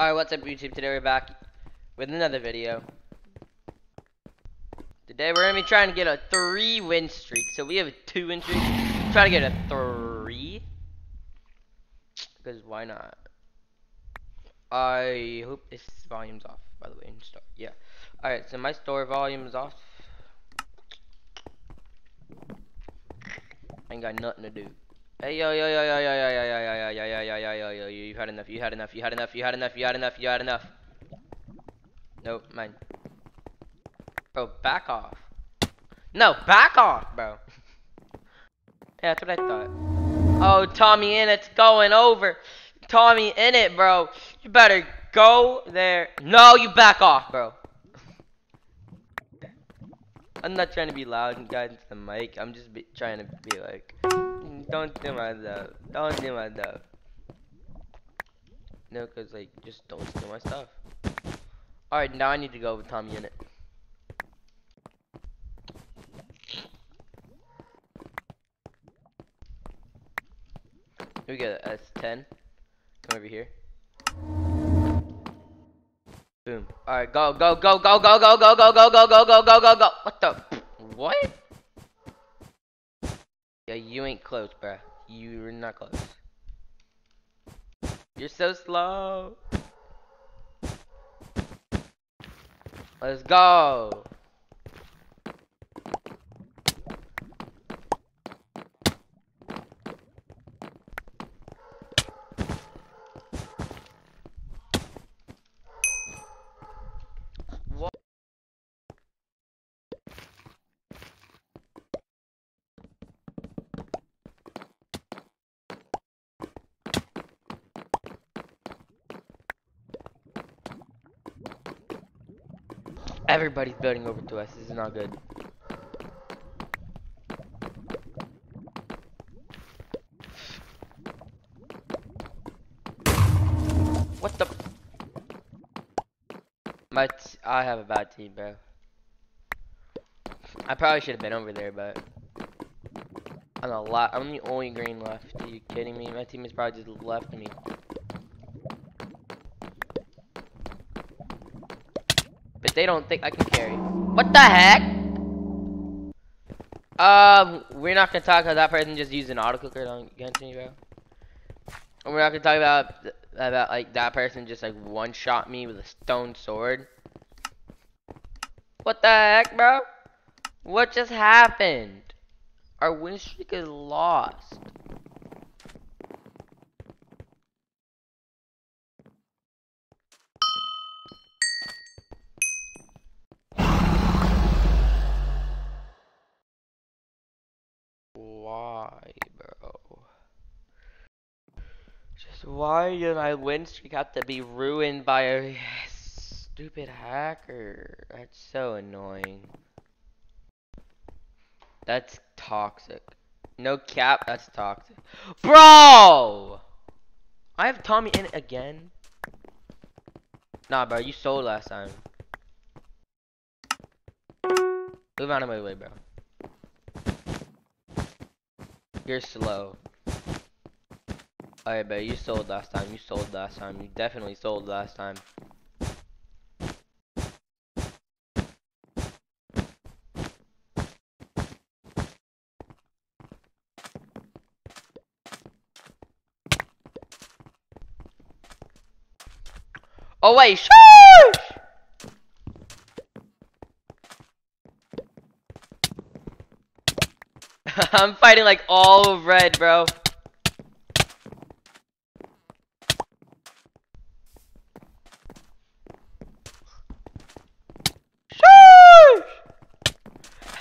Alright, what's up YouTube? Today we're back with another video. Today we're gonna be trying to get a three win streak. So we have a two win streak. Try to get a three. Because why not? I hope this volume's off, by the way. And start. Yeah. Alright, so my store volume is off. I ain't got nothing to do. Hey yo yo yo yo yo yo yo yo yo yo yo yo yo yo yo yo you had enough you had enough you had enough you had enough you had enough you had enough Nope mine Bro back off No back off bro Yeah that's what I thought Oh Tommy in it's going over Tommy in it bro You better go there No you back off bro I'm not trying to be loud and into the mic I'm just trying to be like don't do my stuff. Don't do my stuff. No, cause like, just don't steal my stuff. Alright, now I need to go with Tommy in it. We get a S10. Come over here. Boom. Alright, go, go, go, go, go, go, go, go, go, go, go, go, go, go, go. What the? What? Yeah, you ain't close, bruh. You're not close. You're so slow. Let's go. Everybody's building over to us. This is not good. What the? My I have a bad team, bro. I probably should have been over there, but I'm a lot. I'm the only green left. Are you kidding me? My team is probably just left me. But they don't think I can carry. What the heck? Um, we're not gonna talk about that person just using auto clicker against me, bro. And we're not gonna talk about about like that person just like one shot me with a stone sword. What the heck, bro? What just happened? Our win streak is lost. Why, bro? Just why did my win streak have to be ruined by a stupid hacker? That's so annoying. That's toxic. No cap, that's toxic. Bro! I have Tommy in it again. Nah, bro, you sold last time. Move out of my way, bro. You're slow. Alright, but you sold last time. You sold last time. You definitely sold last time. Oh wait, shush! I'm fighting like all of red, bro.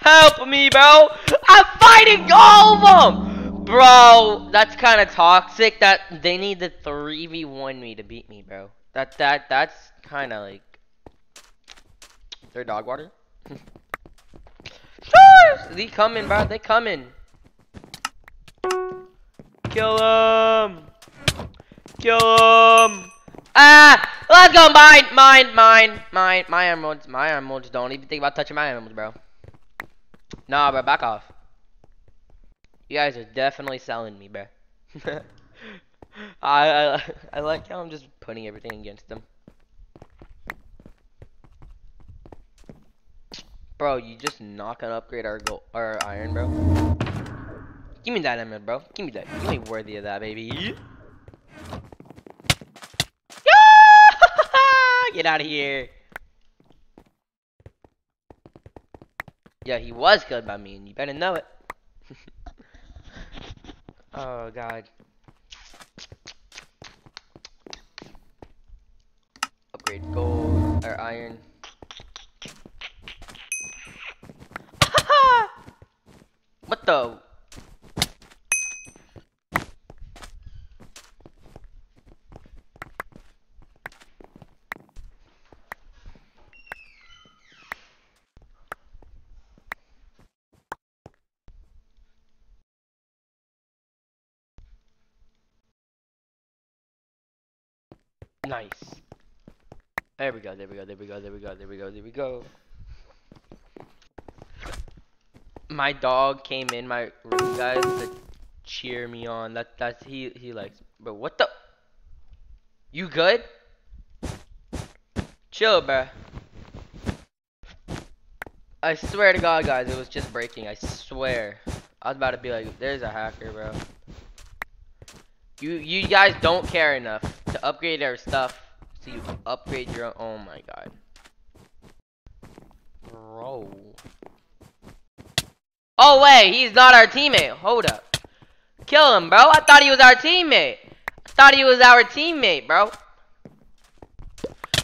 Help me, bro! I'm fighting all of them! Bro, that's kind of toxic that they need to 3v1 me to beat me, bro. That, that, that's kind of like... They're dog water? They coming, bro. They coming. Kill him. Kill him. Ah! Let's go. Mine, mine, mine, mine. My emeralds. My emeralds. Don't even think about touching my emeralds, bro. Nah, bro. Back off. You guys are definitely selling me, bro. I, I I like how I'm just putting everything against them. Bro, you just not gonna upgrade our gold, our iron, bro. Give me that emerald, bro. Give me that. You ain't worthy of that, baby. Get out of here. Yeah, he was killed by me, and you better know it. oh, God. Upgrade gold, or iron. What the? Nice. There we go, there we go, there we go, there we go, there we go, there we go. My dog came in my room, guys, to cheer me on. That that's he he likes. But what the? You good? Chill, bruh. I swear to God, guys, it was just breaking. I swear. I was about to be like, there's a hacker, bro. You you guys don't care enough to upgrade our stuff so you upgrade your own. Oh my god. Bro. Oh wait, he's not our teammate. Hold up. Kill him, bro. I thought he was our teammate. I thought he was our teammate, bro.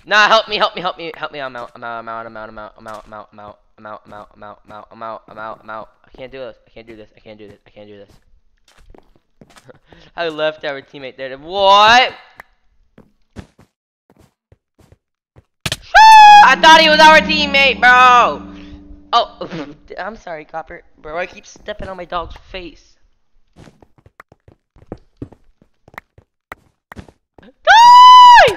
Nah, help me, help me, help me, help me. I'm out, I'm out, I'm out, I'm out, I'm out, I'm out, I'm out, I'm out, I'm out, I'm out, I'm out, I'm out, I'm out, I'm out, I'm out. I can't do this. I can't do this. I can't do this. I can't do this. I left our teammate there. What? I thought he was our teammate, bro. Oh, I'm sorry, Copper. Bro, I keep stepping on my dog's face. Guys!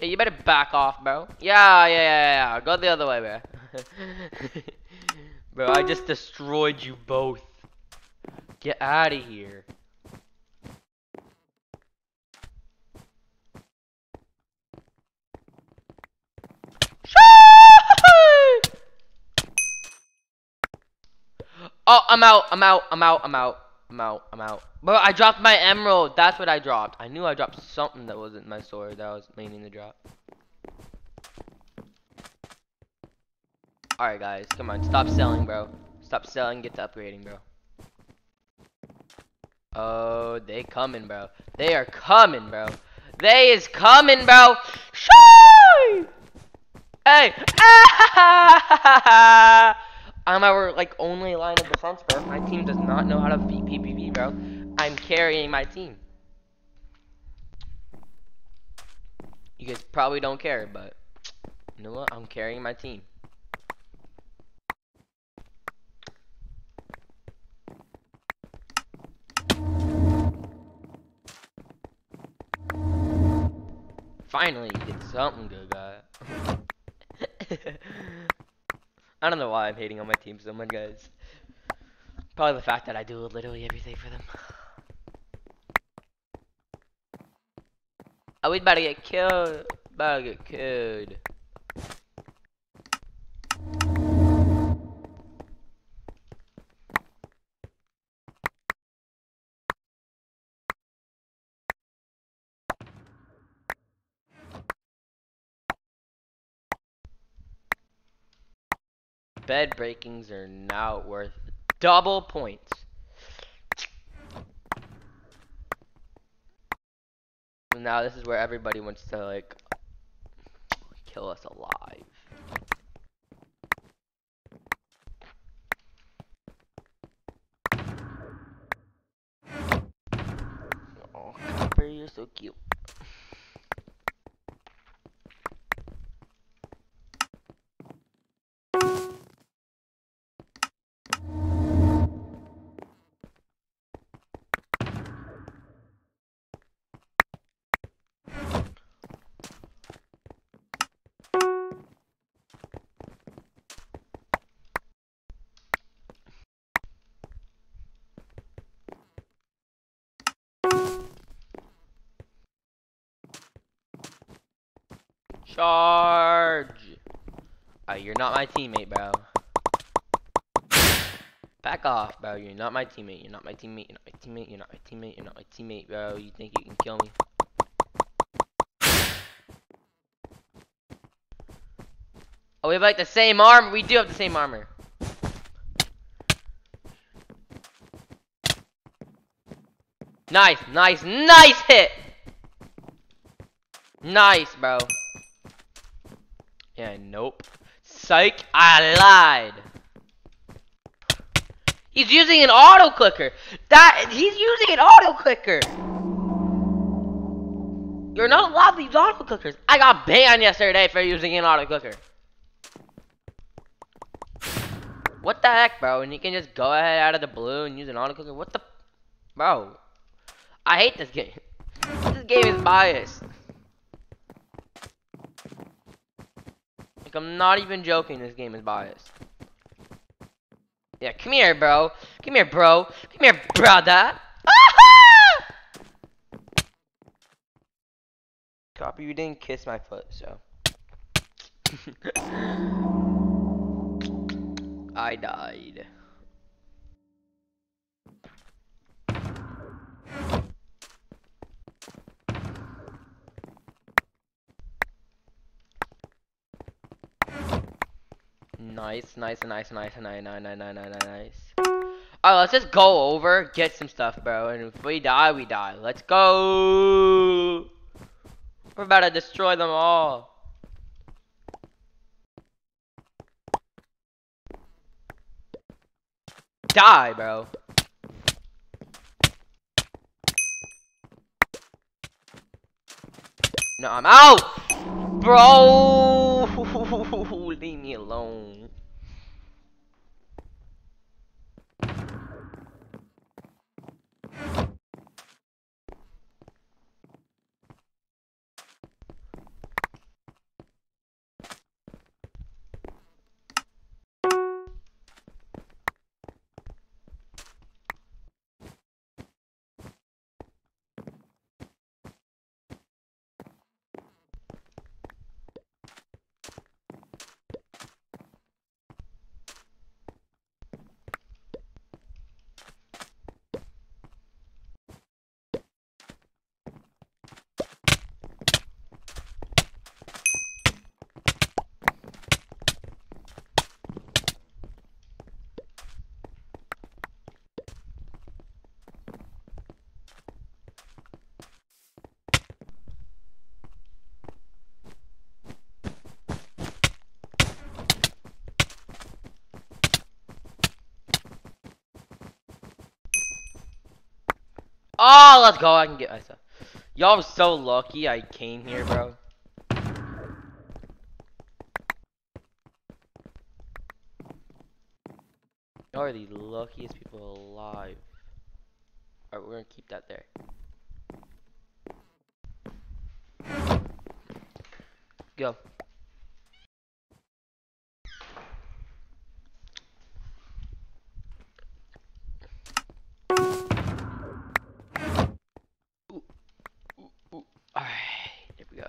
yeah, you better back off, bro. Yeah, yeah, yeah, yeah. Go the other way, bro. bro, I just destroyed you both. Get out of here. Oh, I'm out, I'm out, I'm out, I'm out, I'm out, I'm out. But I dropped my emerald. That's what I dropped. I knew I dropped something that wasn't my sword that I was meaning to drop. Alright, guys. Come on. Stop selling, bro. Stop selling. Get to upgrading, bro. Oh, they coming, bro. They are coming, bro. They is coming, bro. Shy! Hey! Ah! I'm our like only line of defense, bro. My team does not know how to beat PvP, bro. I'm carrying my team. You guys probably don't care, but you know what? I'm carrying my team. Finally, you get something good, guy. I don't know why I'm hating on my team so much, guys. Probably the fact that I do literally everything for them. Oh, we about to get killed. About to get killed. Bed breakings are now worth double points. Now this is where everybody wants to like kill us alive. Oh, you're so cute. Charge! Oh, you're not my teammate, bro. Back off, bro. You're not my teammate. You're not my teammate. You're not my teammate. You're not my teammate. You're not my teammate, bro. You think you can kill me? Oh, we have like the same armor. We do have the same armor. Nice, nice, nice hit! Nice, bro. Yeah, nope. Psych, I lied. He's using an auto clicker. That he's using an auto clicker. You're not allowed to use auto clickers. I got banned yesterday for using an auto clicker. What the heck, bro? And you can just go ahead out of the blue and use an auto clicker. What the, bro? I hate this game. This game is biased. Like I'm not even joking. This game is biased. Yeah, come here, bro. Come here, bro. Come here, brother. Copy, you didn't kiss my foot, so. I died. Nice, nice, nice, nice, nice, nice, nice, nice, nice, nice. Alright, let's just go over, get some stuff, bro. And if we die, we die. Let's go. We're about to destroy them all. Die, bro. No, I'm out! Bro! Leave me alone. Oh, let's go. I can get myself. Y'all was so lucky I came here, bro. Y'all are the luckiest people alive. Alright, we're gonna keep that there. Go. Alright, there we go.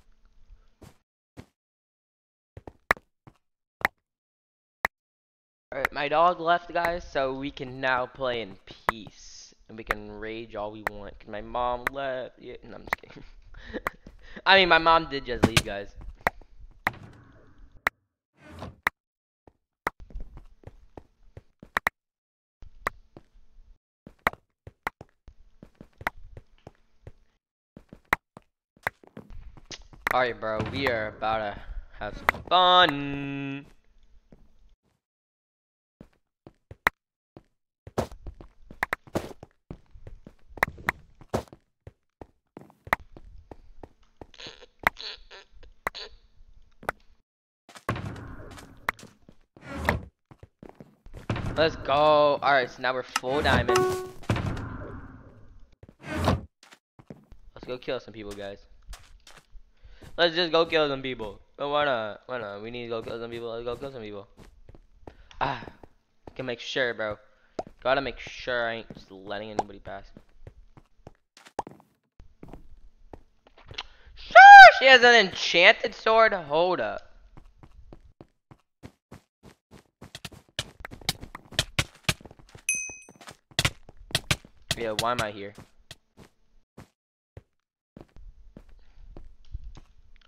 my dog left, guys, so we can now play in peace. And we can rage all we want. Cause my mom left. Yeah, no, I'm just kidding. I mean, my mom did just leave, guys. Alright, bro, we are about to have some fun. Let's go. Alright, so now we're full diamond. Let's go kill some people, guys. Let's just go kill some people. But why not? Why not? We need to go kill some people. Let's go kill some people. Ah. Can make sure, bro. Gotta make sure I ain't just letting anybody pass. Sure, she has an enchanted sword. Hold up. Yeah, why am I here?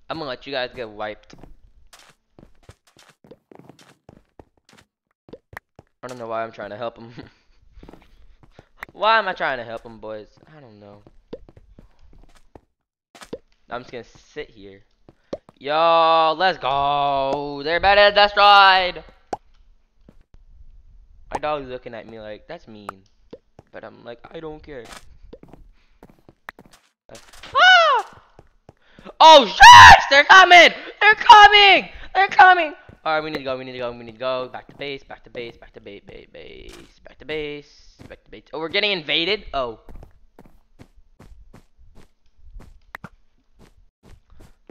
I'm gonna let you guys get wiped. I don't know why I'm trying to help him. why am I trying to help him, boys? I don't know. I'm just gonna sit here. Yo, let's go. They're better destroyed. My dog's looking at me like, that's mean. But I'm like, I don't care. ah! Oh, shit! They're coming! They're coming! They're coming! Alright, we need to go, we need to go, we need to go. Back to base, back to base, back to base, base, base, back to base, back to base. Oh, we're getting invaded? Oh.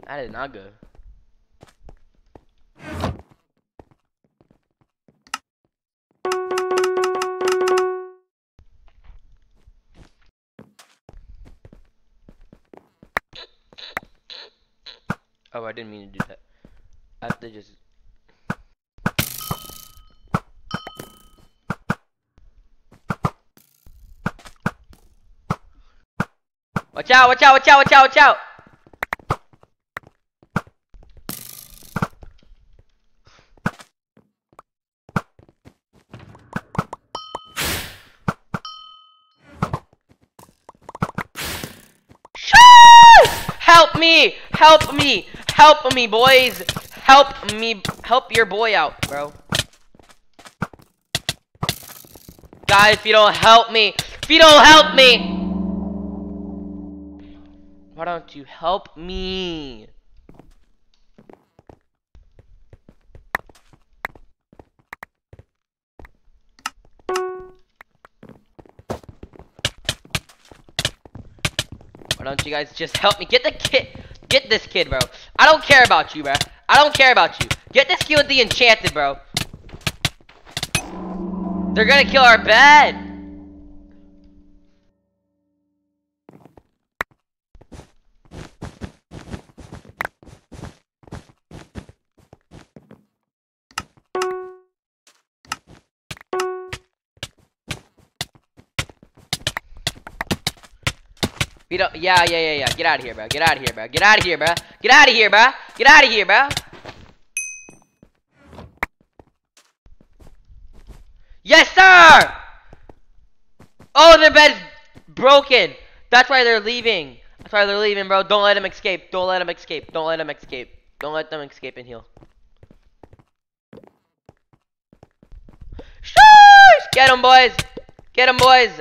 That is not good. Didn't mean to do that. I have to just... Watch out, watch out, watch out, watch out, watch out! Help me! Help me! Help me, boys! Help me! Help your boy out, bro. Guys, if you don't help me, if you don't help me, why don't you help me? Why don't you guys just help me? Get the kid. Get this kid, bro. I don't care about you, bro. I don't care about you. Get this kid with the enchanted, bro. They're gonna kill our bed. Yeah, yeah, yeah, yeah. Get out of here, bro. Get out of here, bro. Get out of here, bro. Get out of here, bro. Get out of here, bro. Yes, sir. Oh, their bed's broken. That's why they're leaving. That's why they're leaving, bro. Don't let them escape. Don't let them escape. Don't let them escape. Don't let them escape and heal. Shush! Get them, boys. Get them, boys.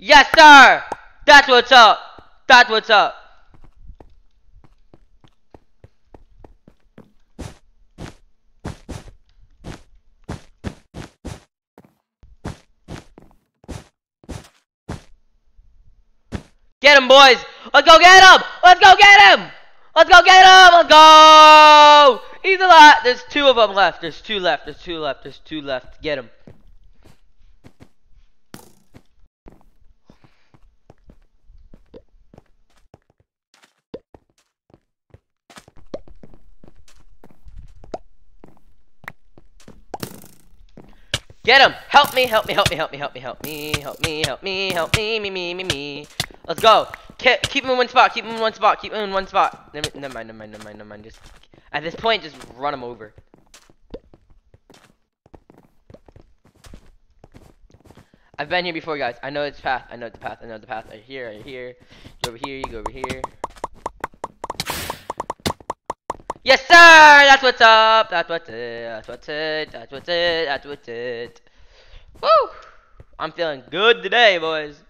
Yes, sir! That's what's up! That's what's up! Get him, boys! Let's go get him! Let's go get him! Let's go get him! Let's go! He's alive! There's two of them left. There's two left. There's two left. There's two left. Get him. Get him! Help me, help me, help me, help me, help me, help me, help me, help me, help me, me, me, me, me. Let's go. Keep, keep him in one spot, keep him in one spot, keep him in one spot. Never, mind, never mind, never mind, never mind. Just, at this point, just run him over. I've been here before, guys. I know its path. I know the path. I know the path. Right here, right here. You go over here, you go over here. Yes, sir! That's what's up! That's what's it! That's what's it! That's what's it! That's what's it! Woo! I'm feeling good today, boys.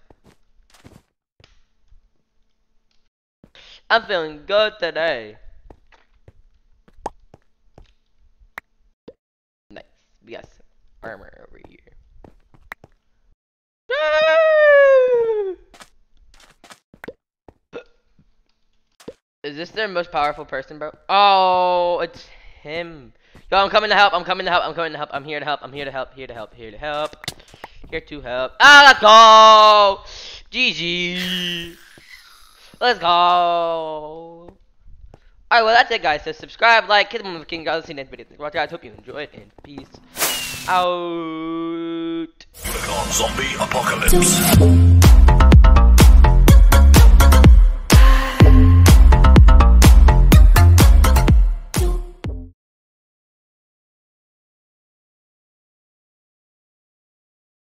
I'm feeling good today. Nice. We got some armor over here. Is this their most powerful person, bro? Oh, it's him. Yo, I'm coming to help. I'm coming to help. I'm coming to help. I'm here to help. I'm here to help. Here to help. Here to help. Here to help. Ah, let's go. GG. Let's go. Alright, well that's it guys. So subscribe, like, hit the notification, guys. See you next video. Watch guys. Hope you enjoyed and peace out. Zombie Apocalypse.